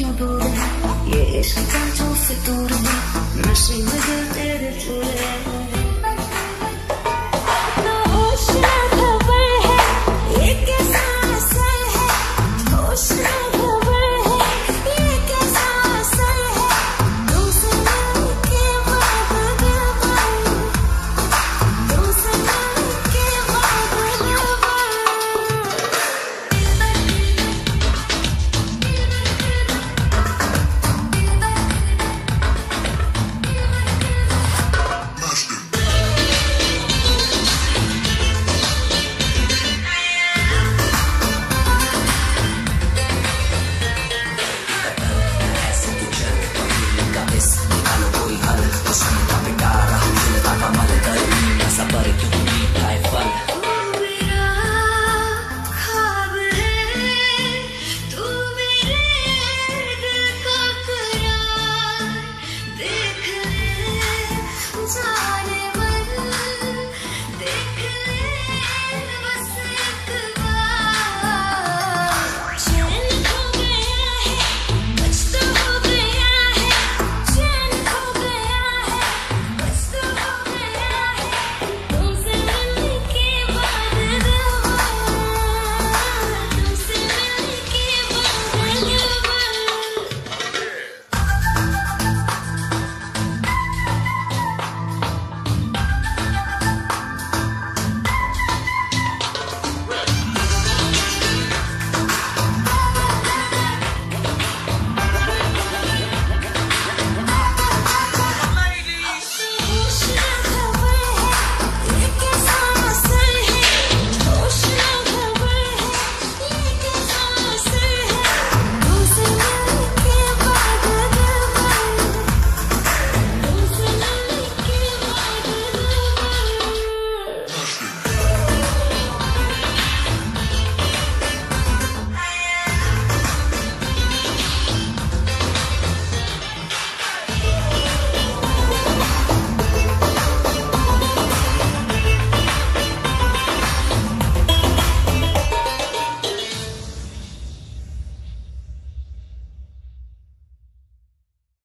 क्यों दूर ये इश्क का जो फितूर नशे में दिल तेरे चूरे